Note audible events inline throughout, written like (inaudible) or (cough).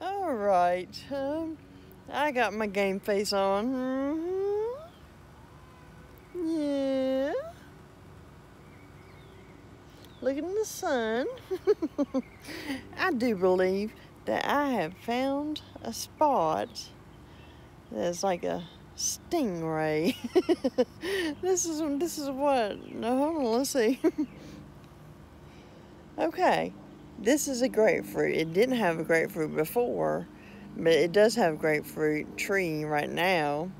All right. Um, I got my game face on. Mm-hmm. Yeah. Looking in the sun. (laughs) I do believe that I have found a spot that's like a stingray. (laughs) this is this is what. No, hold on. Let's see. (laughs) okay, this is a grapefruit. It didn't have a grapefruit before, but it does have grapefruit tree right now.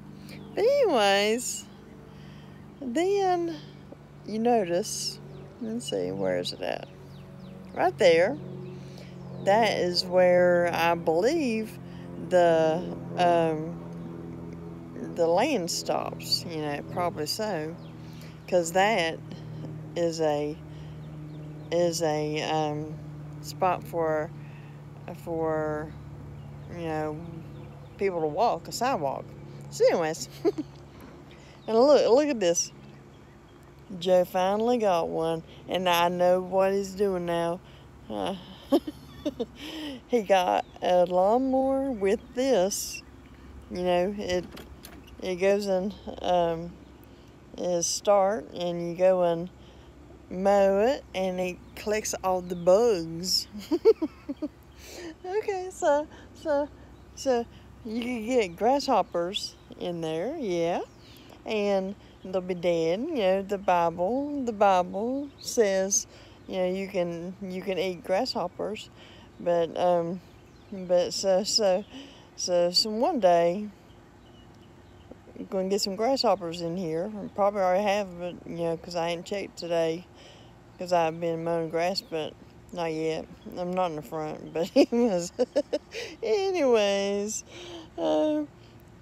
But anyways, then you notice. Let's see, where is it at? Right there. That is where I believe the um, the land stops, you know, probably so, because that is a is a um, spot for for you know people to walk, a sidewalk. So, anyways, (laughs) and look, look at this. Joe finally got one, and I know what he's doing now. (laughs) He got a lawnmower with this. You know, it it goes in um, is start and you go and mow it and it collects all the bugs. (laughs) okay, so so so you can get grasshoppers in there, yeah, and they'll be dead. You know, the Bible the Bible says you know you can you can eat grasshoppers, but um, but so so so so one day going to get some grasshoppers in here. Probably already have, but you know, because I ain't checked today, because I've been mowing grass, but not yet. I'm not in the front, but (laughs) anyways, anyways, uh,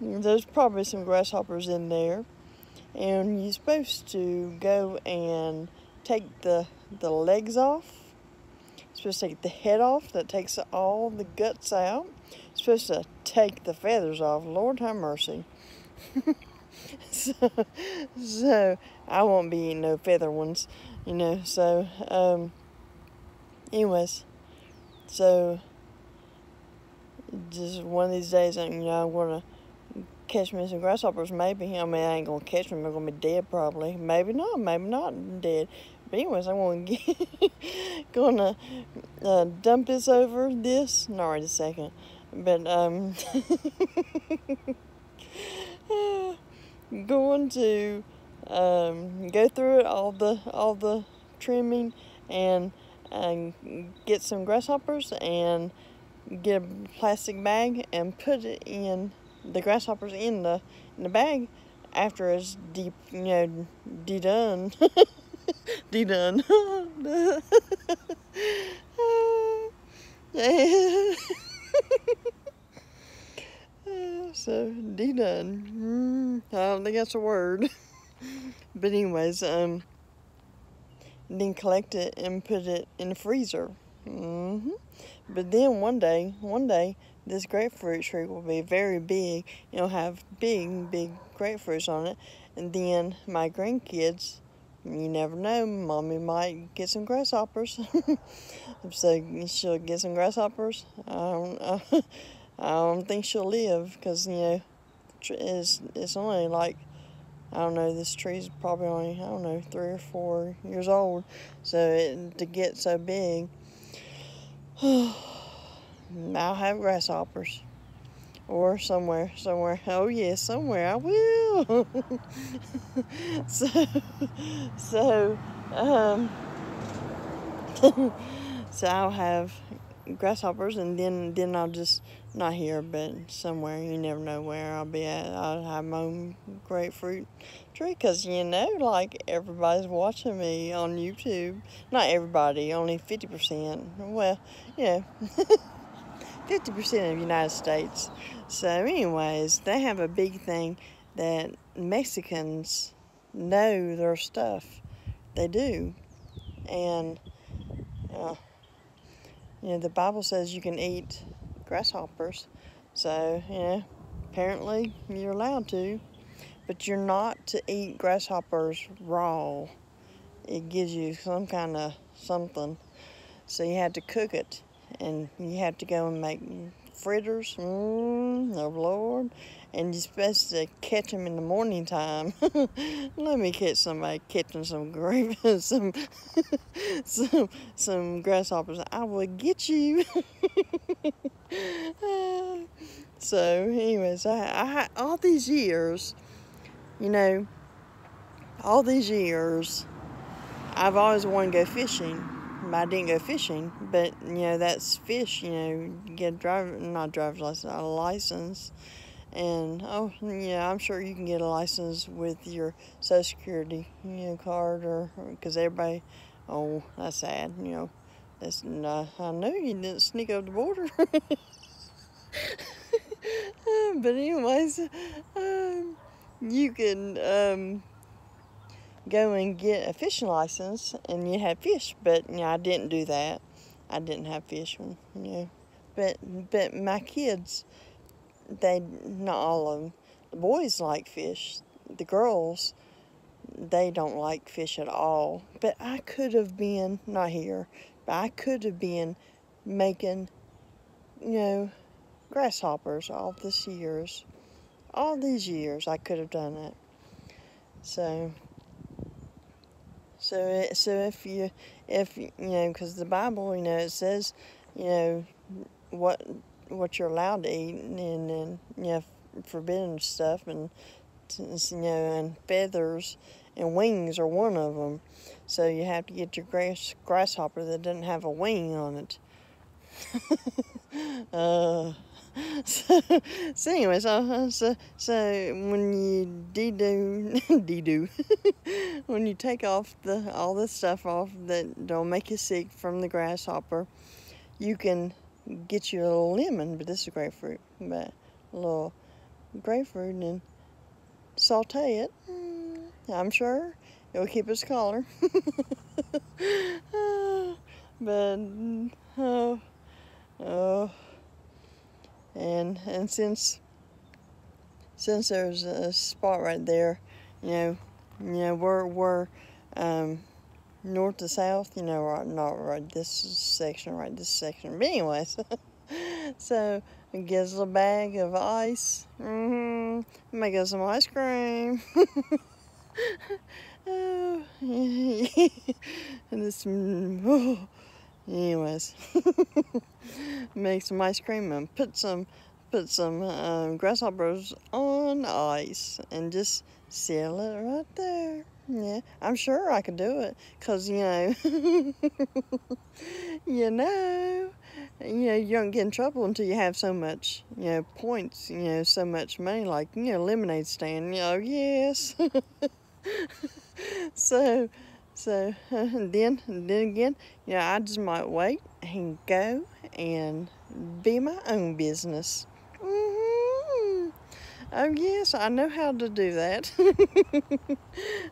there's probably some grasshoppers in there, and you're supposed to go and take the the legs off. You're supposed to take the head off. That takes all the guts out. You're supposed to take the feathers off. Lord have mercy. (laughs) so, so I won't be eating no feather ones, you know. So, um, anyways, so just one of these days, you know, I'm gonna catch me some grasshoppers. Maybe I mean I ain't gonna catch them. They're gonna be dead probably. Maybe not. Maybe not dead. But anyways, I'm gonna get, (laughs) gonna uh, dump this over this. Not right a second, but um. (laughs) going to um, go through it all the all the trimming and and get some grasshoppers and get a plastic bag and put it in the grasshoppers in the in the bag after it's deep you know de done (laughs) de done (laughs) so D done. Mm, I don't think that's a word. (laughs) (laughs) but anyways, um, then collect it and put it in the freezer. Mm-hmm. But then one day, one day, this grapefruit tree will be very big. It'll have big, big grapefruits on it. And then my grandkids, you never know, mommy might get some grasshoppers. (laughs) so she'll get some grasshoppers. I don't, (laughs) I don't think she'll live because, you know, it's, it's only like, I don't know, this tree's probably only, I don't know, three or four years old. So it, to get so big, (sighs) I'll have grasshoppers. Or somewhere, somewhere. Oh yeah, somewhere I will. (laughs) so, so, um, (laughs) so I'll have grasshoppers, and then then I'll just not here, but somewhere. You never know where I'll be at. I'll have my own grapefruit tree, cause you know, like everybody's watching me on YouTube. Not everybody, only fifty percent. Well, yeah, (laughs) fifty percent of the United States. So, anyways, they have a big thing that Mexicans know their stuff. They do, and. Uh, you know, the Bible says you can eat grasshoppers. So, you know, apparently you're allowed to, but you're not to eat grasshoppers raw. It gives you some kind of something. So you had to cook it. and you had to go and make fritters. Mm, oh Lord. And you're to catch them in the morning time. (laughs) Let me catch somebody catching some grape, (laughs) some, (laughs) some, some grasshoppers. I will get you. so, anyways, I, I all these years, you know, all these years, I've always wanted to go fishing I didn't go fishing, but you know that's fish. You know, get a driver, not driver's license, a license, and oh yeah, I'm sure you can get a license with your Social Security you know card or because everybody. Oh, that's sad. You know, that's not, I know you didn't sneak over the border. (laughs) but anyways, um, you can. Um, go and get a fishing license and you have fish. But you know, I didn't do that. I didn't have fish you know. But but my kids, they not all of them. The boys like fish. The girls, they don't like fish at all. But I could have been not here, but I could have been making, you know, grasshoppers all these years. All these years I could have done it. So so, so if you, if you know, because the Bible, you know, it says, you know, what what you're allowed to eat, and, and you know, forbidden stuff, and you know, and feathers and wings are one of them. So you have to get your grass grasshopper that doesn't have a wing on it. (laughs) uh, (laughs) so, so anyway, so, uh, so, so when you de-do, (laughs) de-do, (laughs) when you take off the all the stuff off that don't make you sick from the grasshopper, you can get you a little lemon, but this is grapefruit, but a little grapefruit and saute it. Mm, I'm sure it'll keep its color. Uh, but, mm, oh, oh and and since since there's a spot right there, you know, you know we're we're um, north to south, you know, right, not right this section, right this section. But anyways, (laughs) so it gives a bag of ice. Mm-hmm. Make us some ice cream. (laughs) oh, and (laughs) this. Oh, anyways (laughs) make some ice cream and put some put some um, grasshoppers on ice and just seal it right there. Yeah i'm sure i could do it because you know (laughs) you know you know you don't get in trouble until you have so much you know points you know so much money like you know lemonade stand you know yes. (laughs) So so (laughs) then, and then again, you know, I just might wait and go and be my own business. Mm-hmm. Oh yes, I know how to do that. (laughs)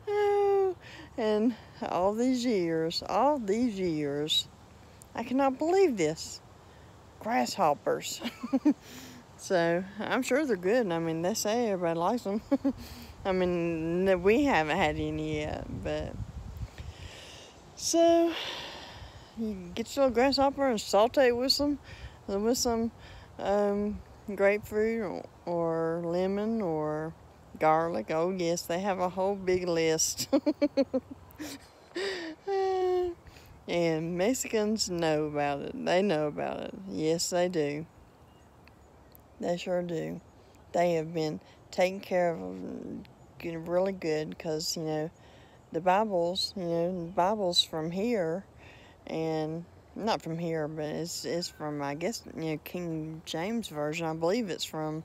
oh, and all these years, all these years, I cannot believe this. Grasshoppers. (laughs) so I'm sure they're good. I mean, they say everybody likes them. I mean, we haven't had any yet, but. So you get your little grasshopper and saute with some with some um, grapefruit or, or, lemon or garlic. Oh yes, they have a whole big list. (laughs) and Mexicans know about it. They know about it. Yes, they do. They sure do. They have been taken care of them really good because, you know, the Bibles, you know, the Bibles from here, and not from here, but it's, it's from, I guess, you know, King James Version. I believe it's from,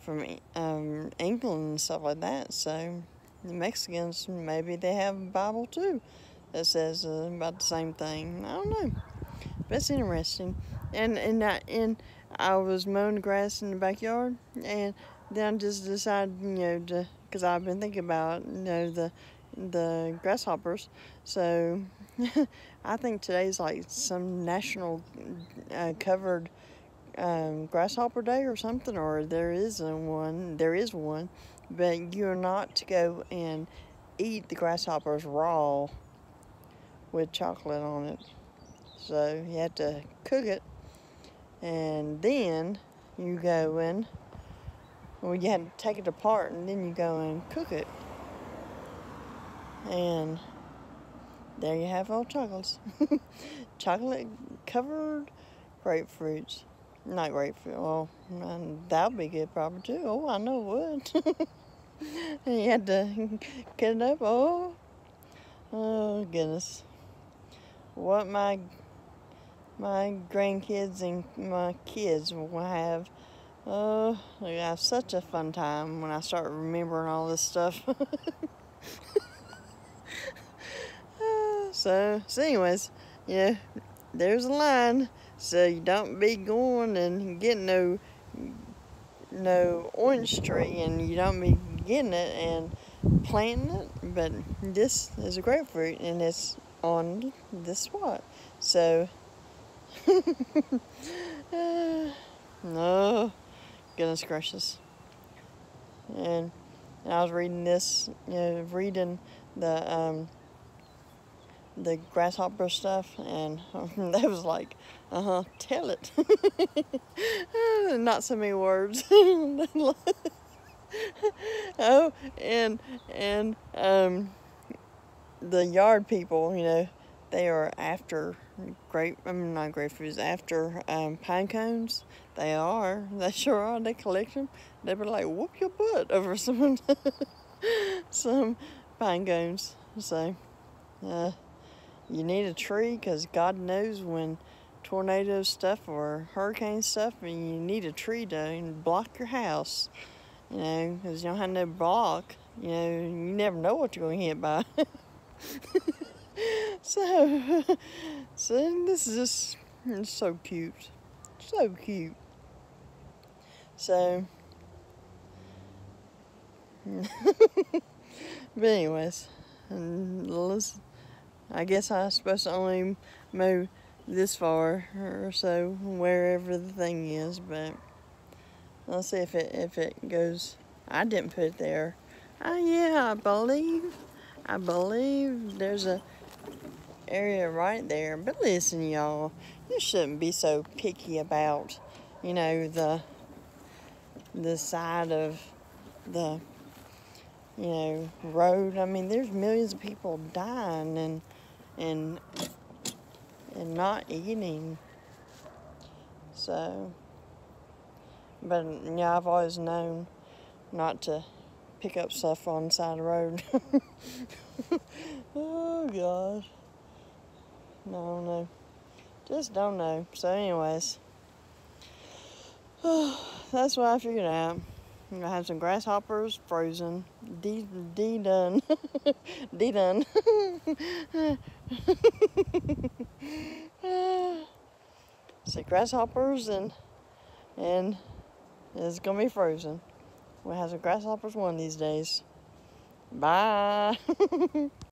from um, England and stuff like that. So the Mexicans, maybe they have a Bible too that says uh, about the same thing. I don't know. But it's interesting. And, and, I, and I was mowing the grass in the backyard, and then I just decided, you know, to, because I've been thinking about, you know, the the grasshoppers. So (laughs) I think today's like some national uh, covered um, grasshopper day or something, or there is a one. There is one, but you're not to go and eat the grasshoppers raw with chocolate on it. So you have to cook it and then you go in. Well, you had to take it apart, and then you go and cook it. And there you have all chocolates. (laughs) Chocolate covered grapefruits. Not grapefruit. Well, that would be good probably too. Oh, I know it would. (laughs) you had to (laughs) cut it up. Oh, oh goodness. What my my grandkids and my kids will have. Oh, I have such a fun time when I start remembering all this stuff. So, so anyways, yeah, there's a line. So you don't be going and getting no no orange tree and you don't be getting it and planting it. But this is a grapefruit and it's on this spot. So uh, (laughs) no goodness gracious. And I was reading this, you know, reading the um, the grasshopper stuff, and (laughs) that was like, uh huh, tell it. (laughs) Not so many words. (laughs) oh, and and um, the yard people, you know, they are after grape. I mean, not grapefruits. After um, pine cones, they are. They sure are. They collect them. They be like, whoop your butt over some some pine cones. So, uh, you need a tree because God knows when tornado stuff or hurricane stuff, and you need a tree to block your house. You know, because you don't have no block. You know, you never know what you're going to hit by. (laughs) so, (laughs) so this is just it's so cute, so cute. So, (laughs) but anyways, I guess I'm supposed to only mow this far or so, wherever the thing is, but let's see if it if it goes. I didn't put it there. Oh yeah, I believe, I believe there's a area right there. But listen, y'all, you shouldn't be so picky about, you know, the the side of the you know road. I mean, there's millions of people dying and and and not eating. So, but yeah, I've always known not to pick up stuff on the side of the road. (laughs) oh gosh. No, no. Just don't know. So anyways. (sighs) That's what I figured out. I'm gonna have some grasshoppers frozen. D D done. (laughs) D done. (laughs) (laughs) so grasshoppers and and it's gonna be frozen. We'll have some grasshoppers one of these days. Bye. (laughs)